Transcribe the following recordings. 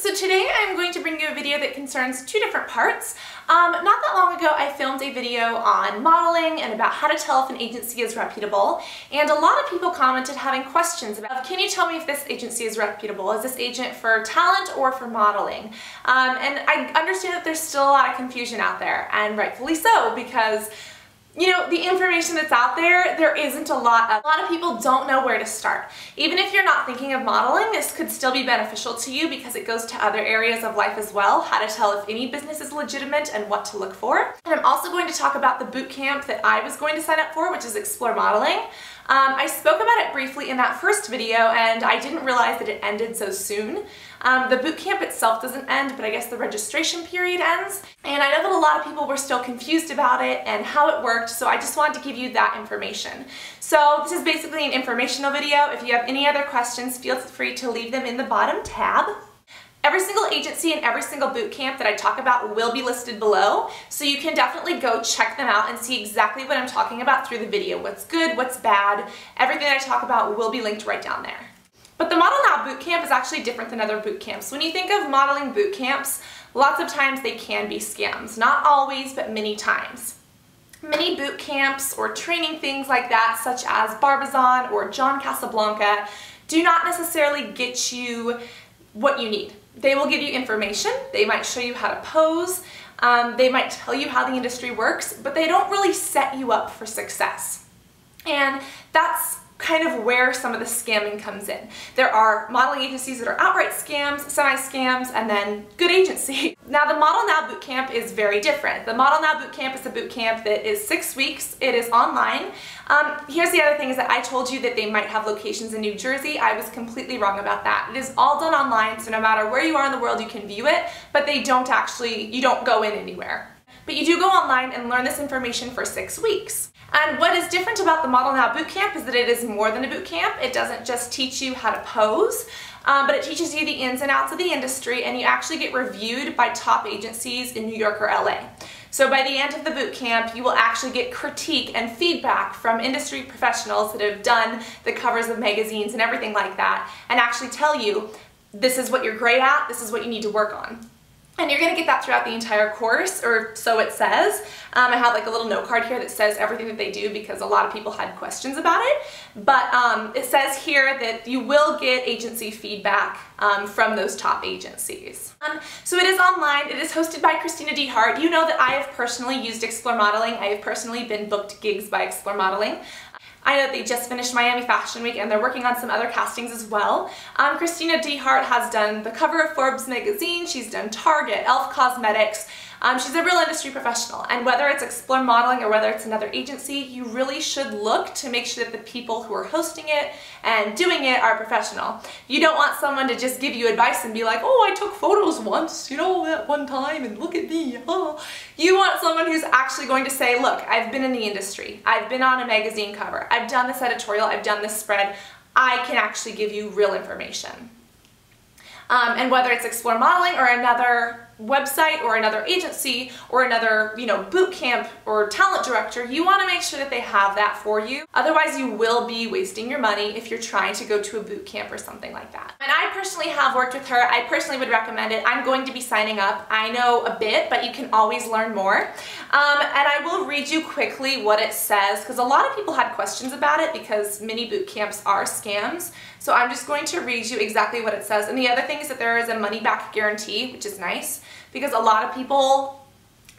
So today I'm going to bring you a video that concerns two different parts. Um, not that long ago I filmed a video on modeling and about how to tell if an agency is reputable and a lot of people commented having questions about can you tell me if this agency is reputable? Is this agent for talent or for modeling? Um, and I understand that there's still a lot of confusion out there and rightfully so because you know, the information that's out there, there isn't a lot of, a lot of people don't know where to start. Even if you're not thinking of modeling, this could still be beneficial to you because it goes to other areas of life as well, how to tell if any business is legitimate and what to look for. And I'm also going to talk about the boot camp that I was going to sign up for, which is Explore Modeling. Um, I spoke about it briefly in that first video and I didn't realize that it ended so soon. Um, the boot camp itself doesn't end, but I guess the registration period ends. And I know that a lot of people were still confused about it and how it worked, so I just wanted to give you that information. So this is basically an informational video. If you have any other questions, feel free to leave them in the bottom tab. Every single agency and every single boot camp that I talk about will be listed below, so you can definitely go check them out and see exactly what I'm talking about through the video. What's good, what's bad, everything I talk about will be linked right down there. But the Model Now boot camp is actually different than other boot camps. When you think of modeling boot camps, lots of times they can be scams. Not always, but many times. Many boot camps or training things like that, such as Barbizon or John Casablanca, do not necessarily get you what you need. They will give you information, they might show you how to pose, um, they might tell you how the industry works, but they don't really set you up for success. And that's kind of where some of the scamming comes in. There are modeling agencies that are outright scams, semi-scams, and then good agency. Now the Model Now Bootcamp is very different. The Model Now Bootcamp is a bootcamp that is six weeks. It is online. Um, here's the other thing is that I told you that they might have locations in New Jersey. I was completely wrong about that. It is all done online, so no matter where you are in the world, you can view it, but they don't actually, you don't go in anywhere. But you do go online and learn this information for six weeks. And what is different about the Model Now Bootcamp is that it is more than a bootcamp. It doesn't just teach you how to pose, um, but it teaches you the ins and outs of the industry and you actually get reviewed by top agencies in New York or LA. So by the end of the boot camp, you will actually get critique and feedback from industry professionals that have done the covers of magazines and everything like that and actually tell you this is what you're great at, this is what you need to work on. And you're to get that throughout the entire course, or so it says. Um, I have like a little note card here that says everything that they do because a lot of people had questions about it. But um, it says here that you will get agency feedback um, from those top agencies. Um, so it is online. It is hosted by Christina D. Hart. You know that I have personally used Explore Modeling. I have personally been booked gigs by Explore Modeling. I know they just finished Miami Fashion Week and they're working on some other castings as well. Um, Christina D. Hart has done the cover of Forbes magazine, she's done Target, e.l.f. Cosmetics, um, she's a real industry professional, and whether it's Explore Modeling or whether it's another agency, you really should look to make sure that the people who are hosting it and doing it are professional. You don't want someone to just give you advice and be like, oh, I took photos once, you know, that one time, and look at me. Oh. You want someone who's actually going to say, look, I've been in the industry, I've been on a magazine cover, I've done this editorial, I've done this spread, I can actually give you real information. Um, and whether it's Explore Modeling or another website or another agency or another, you know, boot camp or talent director, you want to make sure that they have that for you. Otherwise, you will be wasting your money if you're trying to go to a boot camp or something like that. And I personally have worked with her. I personally would recommend it. I'm going to be signing up. I know a bit, but you can always learn more. Um, and I will read you quickly what it says because a lot of people had questions about it because many boot camps are scams. So I'm just going to read you exactly what it says. And the other thing is that there is a money back guarantee, which is nice because a lot of people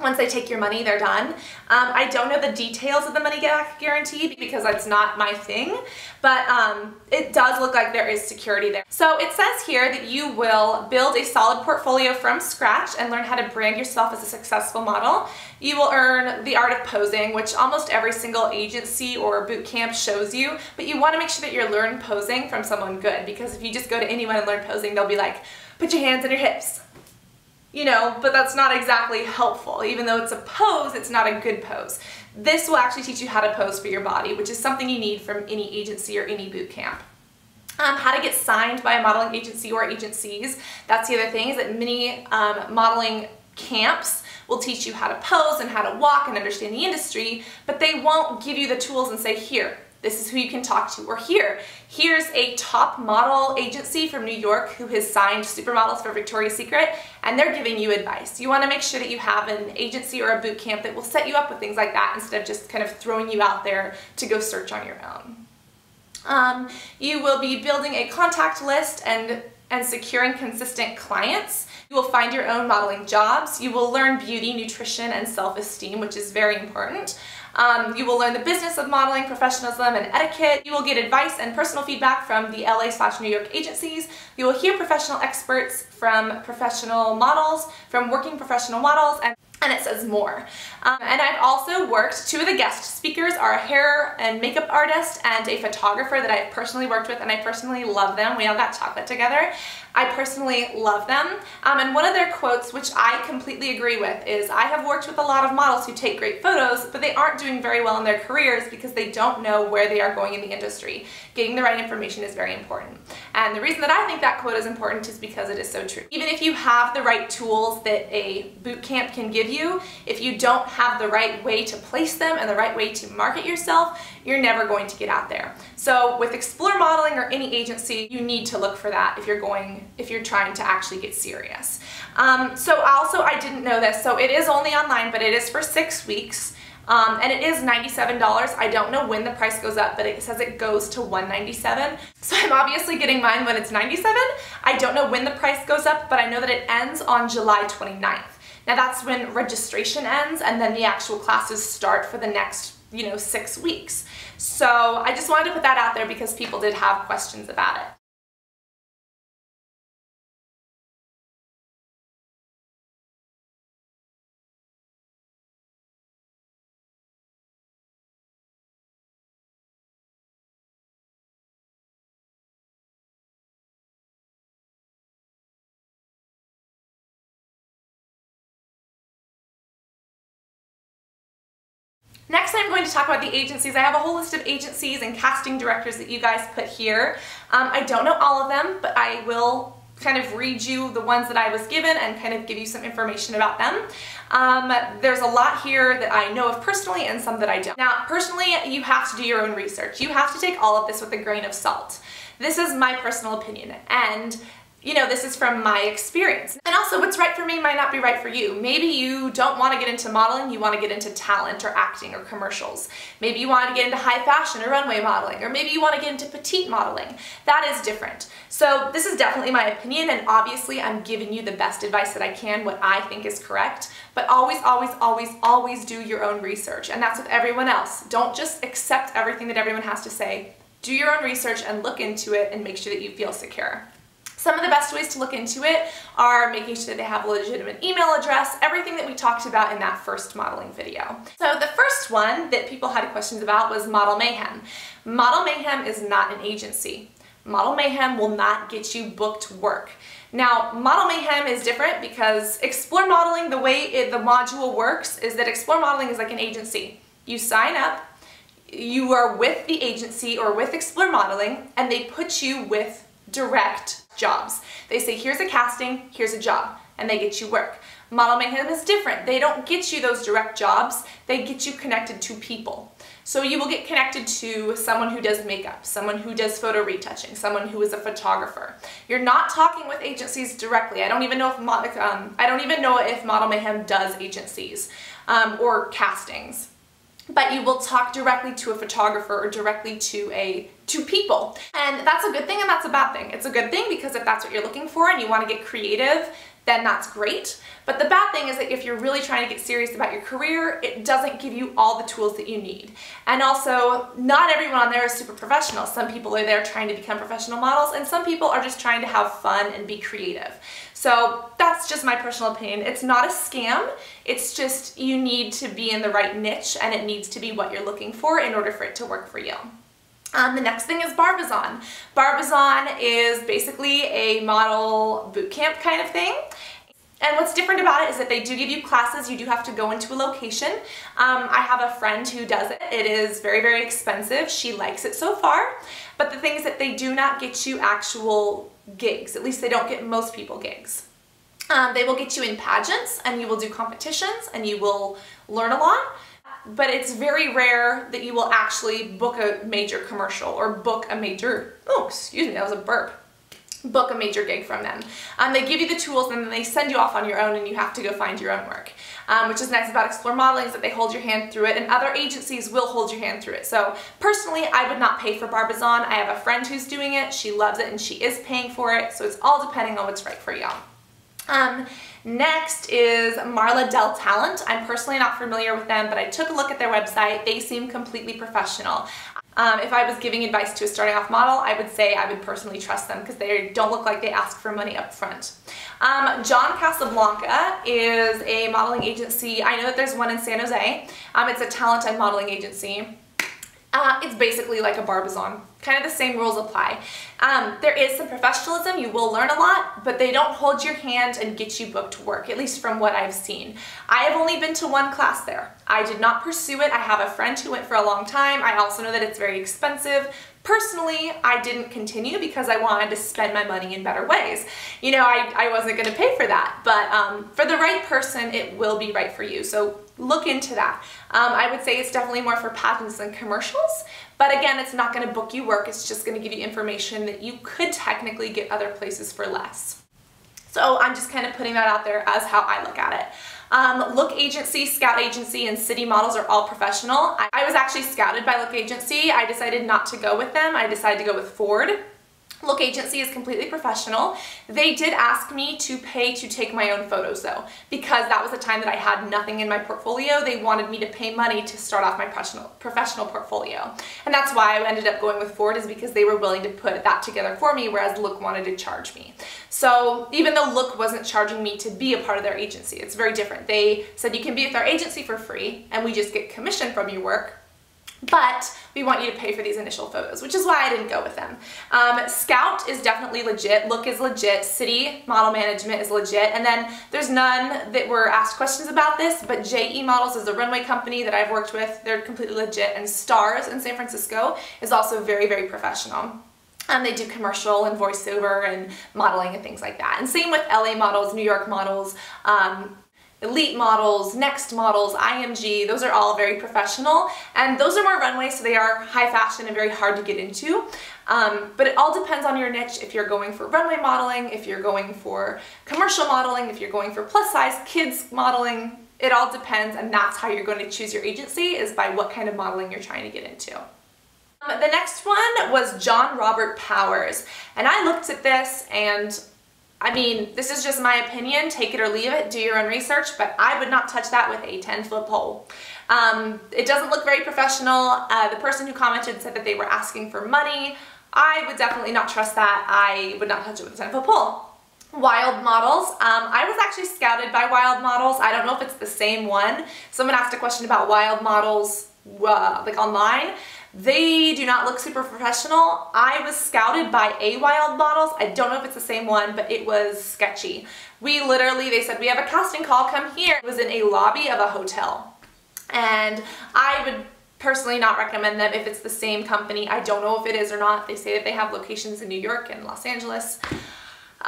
once they take your money, they're done. Um, I don't know the details of the money back guarantee because that's not my thing, but um, it does look like there is security there. So it says here that you will build a solid portfolio from scratch and learn how to brand yourself as a successful model. You will earn the art of posing, which almost every single agency or boot camp shows you, but you want to make sure that you're learning posing from someone good because if you just go to anyone and learn posing, they'll be like, put your hands on your hips, you know, but that's not exactly helpful. Even though it's a pose, it's not a good pose. This will actually teach you how to pose for your body, which is something you need from any agency or any boot camp. Um, how to get signed by a modeling agency or agencies. That's the other thing is that many um, modeling camps will teach you how to pose and how to walk and understand the industry, but they won't give you the tools and say, here, this is who you can talk to. Or here, here's a top model agency from New York who has signed supermodels for Victoria's Secret, and they're giving you advice. You wanna make sure that you have an agency or a boot camp that will set you up with things like that instead of just kind of throwing you out there to go search on your own. Um, you will be building a contact list and, and securing consistent clients. You will find your own modeling jobs. You will learn beauty, nutrition, and self-esteem, which is very important. Um, you will learn the business of modeling, professionalism, and etiquette. You will get advice and personal feedback from the LA slash New York agencies. You will hear professional experts from professional models, from working professional models, and and it says more. Um, and I've also worked, two of the guest speakers are a hair and makeup artist and a photographer that I've personally worked with and I personally love them. We all got chocolate together. I personally love them. Um, and one of their quotes, which I completely agree with, is I have worked with a lot of models who take great photos, but they aren't doing very well in their careers because they don't know where they are going in the industry. Getting the right information is very important. And the reason that I think that quote is important is because it is so true. Even if you have the right tools that a boot camp can give you, if you don't have the right way to place them and the right way to market yourself, you're never going to get out there. So with Explore Modeling or any agency, you need to look for that if you're going, if you're trying to actually get serious. Um, so also, I didn't know this, so it is only online, but it is for six weeks. Um, and it is $97. I don't know when the price goes up, but it says it goes to 197. So I'm obviously getting mine when it's 97. I don't know when the price goes up, but I know that it ends on July 29th. Now that's when registration ends and then the actual classes start for the next, you know, six weeks. So I just wanted to put that out there because people did have questions about it. Next, I'm going to talk about the agencies. I have a whole list of agencies and casting directors that you guys put here. Um, I don't know all of them, but I will kind of read you the ones that I was given and kind of give you some information about them. Um, there's a lot here that I know of personally and some that I don't. Now, personally, you have to do your own research. You have to take all of this with a grain of salt. This is my personal opinion, and you know, this is from my experience. And also what's right for me might not be right for you. Maybe you don't want to get into modeling, you want to get into talent or acting or commercials. Maybe you want to get into high fashion or runway modeling, or maybe you want to get into petite modeling. That is different. So this is definitely my opinion, and obviously I'm giving you the best advice that I can, what I think is correct, but always, always, always, always do your own research, and that's with everyone else. Don't just accept everything that everyone has to say. Do your own research and look into it and make sure that you feel secure. Some of the best ways to look into it are making sure that they have a legitimate email address, everything that we talked about in that first modeling video. So the first one that people had questions about was Model Mayhem. Model Mayhem is not an agency. Model Mayhem will not get you booked work. Now, Model Mayhem is different because Explore Modeling, the way it, the module works is that Explore Modeling is like an agency. You sign up, you are with the agency or with Explore Modeling, and they put you with direct jobs. They say, here's a casting, here's a job, and they get you work. Model Mayhem is different. They don't get you those direct jobs, they get you connected to people. So you will get connected to someone who does makeup, someone who does photo retouching, someone who is a photographer. You're not talking with agencies directly. I don't even know if um, I don't even know if Model Mayhem does agencies um, or castings but you will talk directly to a photographer or directly to a to people. And that's a good thing and that's a bad thing. It's a good thing because if that's what you're looking for and you want to get creative, then that's great. But the bad thing is that if you're really trying to get serious about your career, it doesn't give you all the tools that you need. And also, not everyone on there is super professional. Some people are there trying to become professional models, and some people are just trying to have fun and be creative. So that's just my personal opinion. It's not a scam, it's just you need to be in the right niche and it needs to be what you're looking for in order for it to work for you. Um, the next thing is Barbizon. Barbizon is basically a model boot camp kind of thing. And what's different about it is that they do give you classes, you do have to go into a location. Um, I have a friend who does it. It is very, very expensive. She likes it so far. But the thing is that they do not get you actual gigs. At least they don't get most people gigs. Um, they will get you in pageants and you will do competitions and you will learn a lot. But it's very rare that you will actually book a major commercial or book a major, oh, excuse me, that was a burp book a major gig from them. Um, they give you the tools and then they send you off on your own and you have to go find your own work. Um, which is nice about Explore Modeling is that they hold your hand through it and other agencies will hold your hand through it. So personally, I would not pay for Barbizon. I have a friend who's doing it. She loves it and she is paying for it. So it's all depending on what's right for y'all. Um, next is Marla Dell Talent. I'm personally not familiar with them, but I took a look at their website. They seem completely professional. Um, if I was giving advice to a starting off model, I would say I would personally trust them because they don't look like they ask for money up front. Um, John Casablanca is a modeling agency. I know that there's one in San Jose. Um, it's a talent and modeling agency. Uh, it's basically like a Barbizon. Kind of the same rules apply. Um, there is some professionalism, you will learn a lot, but they don't hold your hand and get you booked to work, at least from what I've seen. I have only been to one class there. I did not pursue it. I have a friend who went for a long time. I also know that it's very expensive. Personally, I didn't continue because I wanted to spend my money in better ways. You know, I, I wasn't going to pay for that, but um, for the right person, it will be right for you. So look into that. Um, I would say it's definitely more for pageants than commercials, but again, it's not going to book you work. It's just going to give you information that you could technically get other places for less. So I'm just kind of putting that out there as how I look at it. Um, Look Agency, Scout Agency, and City Models are all professional. I, I was actually scouted by Look Agency. I decided not to go with them. I decided to go with Ford. Look Agency is completely professional. They did ask me to pay to take my own photos though, because that was a time that I had nothing in my portfolio. They wanted me to pay money to start off my professional, professional portfolio. And that's why I ended up going with Ford is because they were willing to put that together for me, whereas Look wanted to charge me. So even though Look wasn't charging me to be a part of their agency, it's very different. They said you can be with our agency for free and we just get commission from your work, but we want you to pay for these initial photos, which is why I didn't go with them. Um, Scout is definitely legit, Look is legit, City Model Management is legit, and then there's none that were asked questions about this, but JE Models is a runway company that I've worked with, they're completely legit, and Stars in San Francisco is also very, very professional. Um, they do commercial and voiceover and modeling and things like that. And same with LA models, New York models, um, Elite models, Next models, IMG, those are all very professional and those are more runway so they are high fashion and very hard to get into. Um, but it all depends on your niche if you're going for runway modeling, if you're going for commercial modeling, if you're going for plus size kids modeling, it all depends and that's how you're going to choose your agency is by what kind of modeling you're trying to get into. Um, the next one was John Robert Powers and I looked at this and I mean, this is just my opinion, take it or leave it, do your own research, but I would not touch that with a 10 foot pole. Um, it doesn't look very professional. Uh, the person who commented said that they were asking for money. I would definitely not trust that. I would not touch it with a 10 foot pole. Wild Models. Um, I was actually scouted by Wild Models. I don't know if it's the same one. Someone asked a question about Wild Models uh, like online. They do not look super professional. I was scouted by A Wild Models. I don't know if it's the same one, but it was sketchy. We literally, they said, we have a casting call, come here. It was in a lobby of a hotel. And I would personally not recommend them if it's the same company. I don't know if it is or not. They say that they have locations in New York and Los Angeles. Um,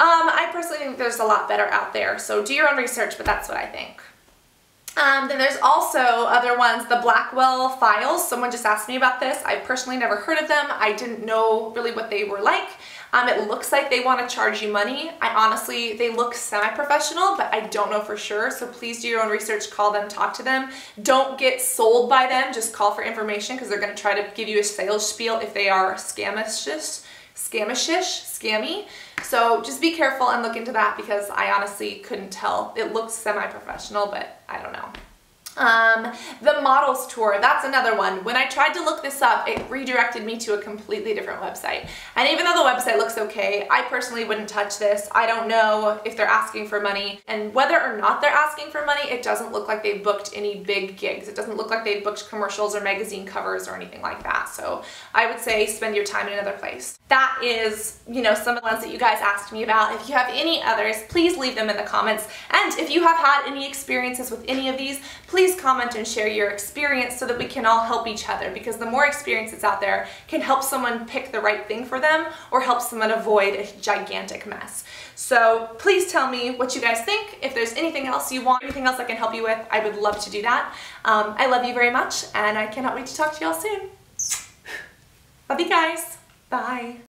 I personally think there's a lot better out there, so do your own research, but that's what I think. Um, then there's also other ones, the Blackwell files. Someone just asked me about this. I personally never heard of them. I didn't know really what they were like. Um, it looks like they want to charge you money. I honestly, they look semi-professional, but I don't know for sure. So please do your own research, call them, talk to them. Don't get sold by them, just call for information because they're going to try to give you a sales spiel if they are scamish scamishish, scammy. So just be careful and look into that because I honestly couldn't tell. It looks semi-professional, but I don't know. Um, the models tour, that's another one. When I tried to look this up, it redirected me to a completely different website. And even though the website looks okay, I personally wouldn't touch this. I don't know if they're asking for money. And whether or not they're asking for money, it doesn't look like they've booked any big gigs. It doesn't look like they've booked commercials or magazine covers or anything like that. So I would say spend your time in another place. That is, you know, some of the ones that you guys asked me about. If you have any others, please leave them in the comments. And if you have had any experiences with any of these, please please comment and share your experience so that we can all help each other because the more experience that's out there can help someone pick the right thing for them or help someone avoid a gigantic mess. So please tell me what you guys think. If there's anything else you want, anything else I can help you with, I would love to do that. Um, I love you very much and I cannot wait to talk to y'all soon. Love you guys. Bye.